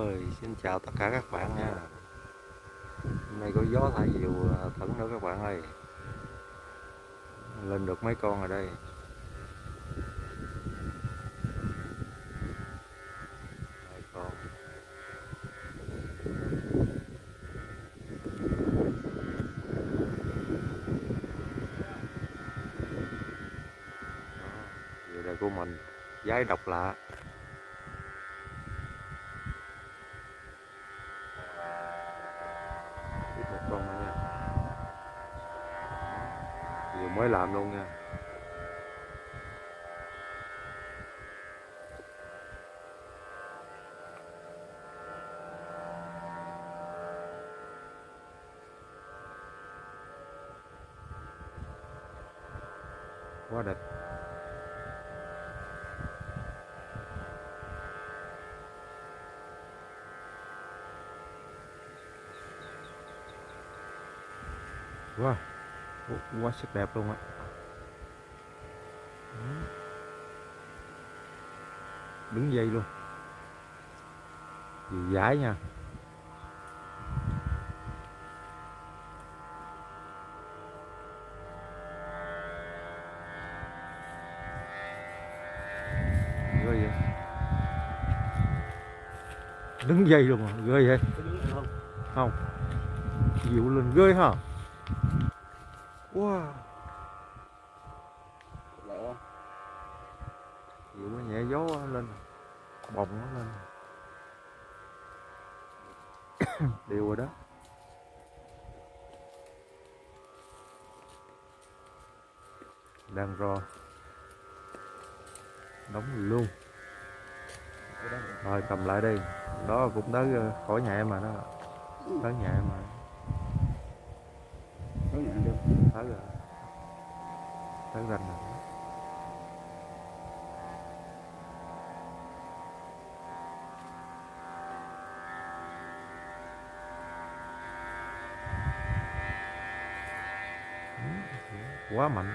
ơi xin chào tất cả các bạn nha. Hôm nay có gió thả diều à, thẫn nữa các bạn ơi. Lên được mấy con ở đây? Hai con. Đó, Diều này của mình. Giấy độc lạ Tiếp một con nữa nha Vừa mới làm luôn nha Quá đẹp Wow Quá sức đẹp luôn á Đứng dây luôn. Dì giải nha. Đứng dây luôn à, ghê vậy? Không? Không Dịu lên ghê ha. Wow. Dịu nó nhẹ gió lên. Bồng nó lên. Đều rồi đó. Đang ro. Đóng luôn. Rồi cầm lại đi. Đó cũng tới ờ, khỏi nhà em mà đó. Tới nhà em mà. Có nhận được. Tới rồi. Tới ranh rồi quá mạnh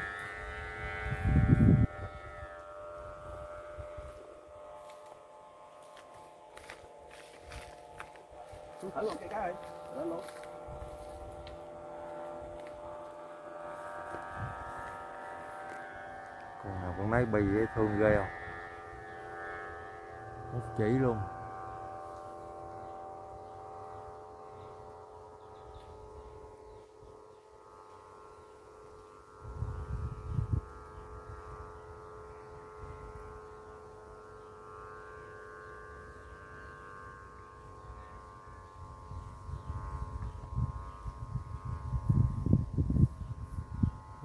Xuống thử luôn cây cá ơi. Lên luôn. À, con nào nấy bì thương ghê không? Một chỉ luôn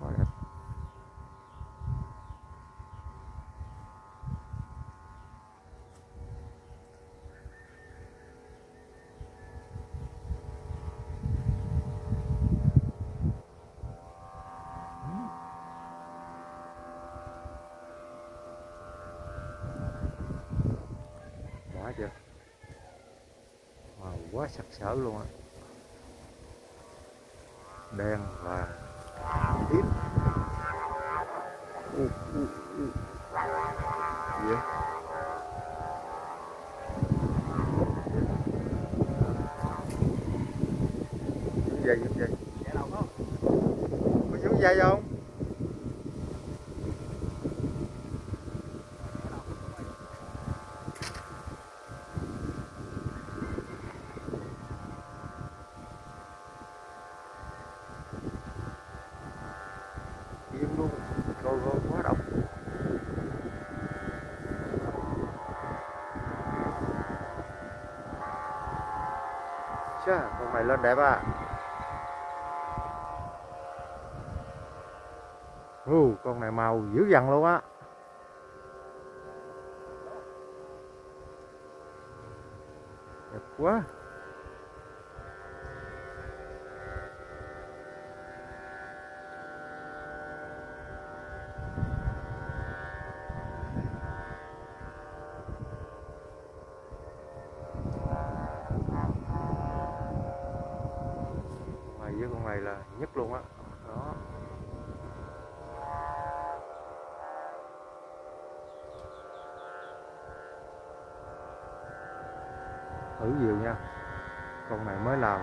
quá đẹp đã chưa màu quá sặc sỡ luôn á đen và tím u, u, u. gì vậy Dính dây dây không? có dính dây không im luôn rồi rồi quá độc phải lên đẹp à. Ừ, con này màu dữ dằn luôn á. Đẹp quá Ngoài với con này là nhất luôn á. Đó. Thử nhiều nha. Con này mới làm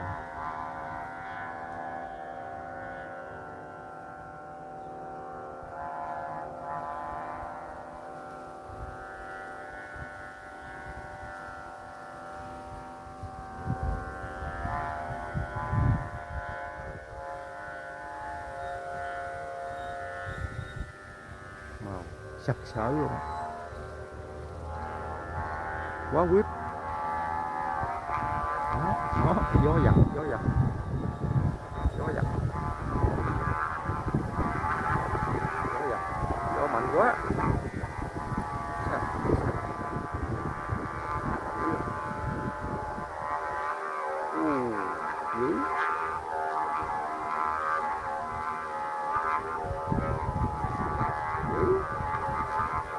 sặc sỡ luôn. Quá quýt đó, đó, gió giật gió giật. Gió giật. Gió giật. Gió mạnh quá.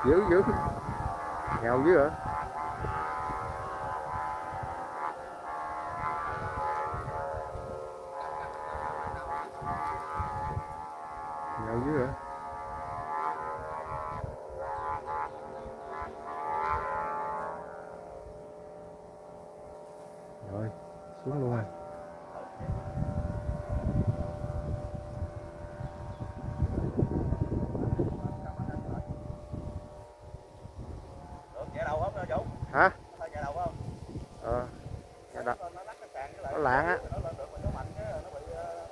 Dữ dữ. Nghèo dữ hả? Nghèo dữ hả? Rồi xuống luôn rồi Được, chạy đầu không Dũng? hả Phải chạy đầu không? ờ Nó, Dạ. nó lắc cái sàn cái lại. Nó lạng á. Nó lên được mà nó mạnh cái nó bị ờ,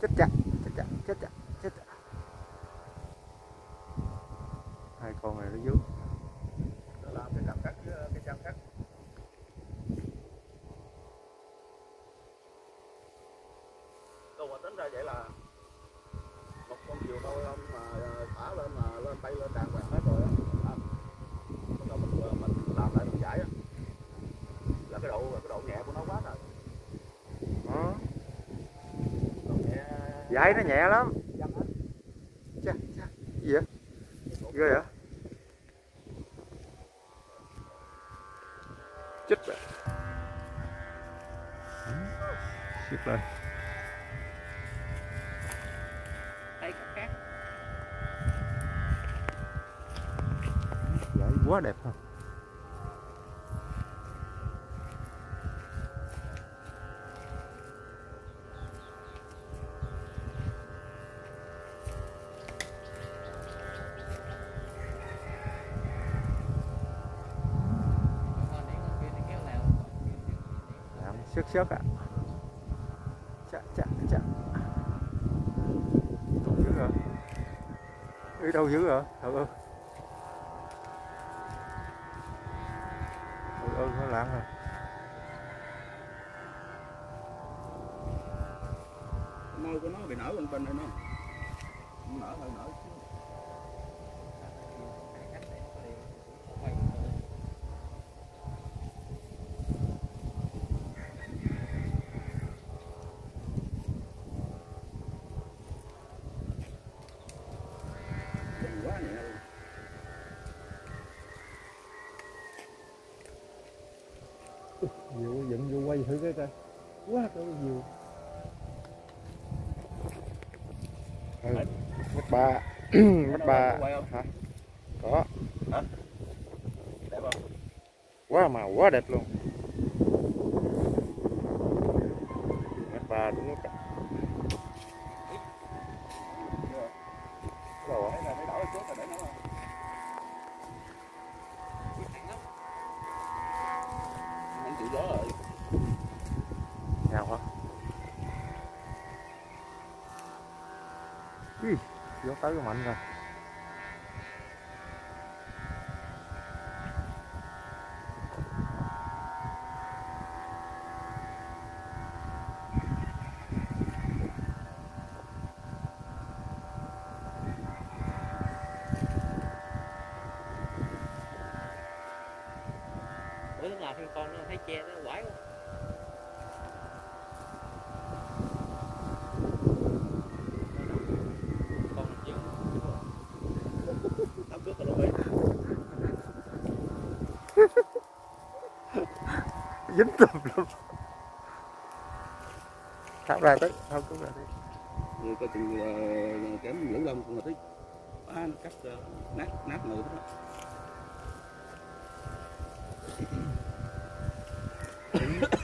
chết chặt chết chặt chết chặt chết chặt. Hai con này nó dướng nó làm cái cặp cắt với cái chân cắt. Tôi mà tính ra vậy là một con diều thôi ông mà ờ, thả lên mà lên tay lên đàn quẹt hết rồi á. À, Bắt đầu mình ờ, mình làm lại đường giải á. Là cái độ cái độ nhẹ của nó quá rồi. đó Độ nhẹ dãy nó nhẹ lắm. Chà chà. Gì vậy? Ghê vậy? Chết rồi siết lên. Dãy quá đẹp không trước trước ạ. Chạy chạy chạy đâu dữ hả? Đi đâu dữ hả? Thật ơi thật ơi nó lãng à. rồi môi của nó bị nở bên bên này nó Nó nở hơi nở nhiều dựng vô quay thử cái coi. Quá trời nhiều. Ừ. mất ba. Mất ba. hả? Có. Đẹp không? quá màu quá đẹp luôn mất ba đúng không rồi Để là để đổi chút rồi để nó Không chịu gió rồi. nào hả Ý, gió tới của mạnh rồi. Bữa lúc nào thêm con nó thấy che nó quái quá. dính tùm luôn tháo ra tới tháo cứu ra đi người coi chừng ờ, kém lưỡi lông còn tí quá cắt nát nát người đó.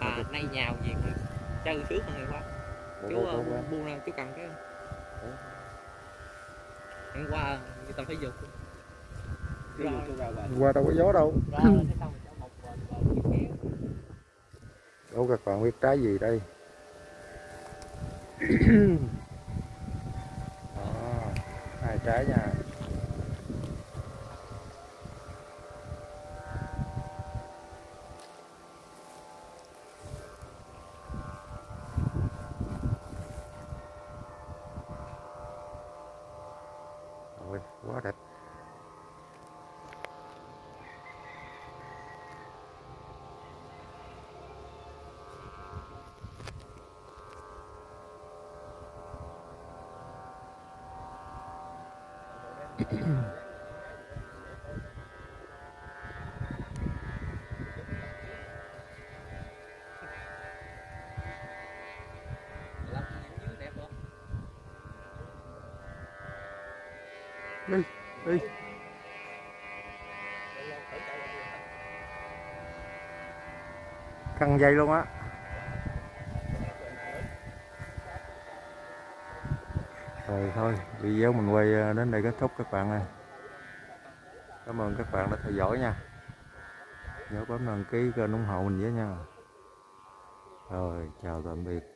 À nay nhào gì chơi trước người quá chú ờ, buông ra chú cần cái em qua người ta phải dục. Qua đâu có gió đâu. Ủa các bạn biết trái gì đây? Đó, hai trái nha Ôi, quá đẹp làm những dưới đẹp không đi đi căng dây luôn á. Rồi thôi, video mình quay ờ, đến đây kết thúc các bạn ơi. Cảm ơn các bạn đã theo dõi nha. Nhớ bấm đăng ký kênh ủng hộ mình với nha. Rồi, chào tạm biệt.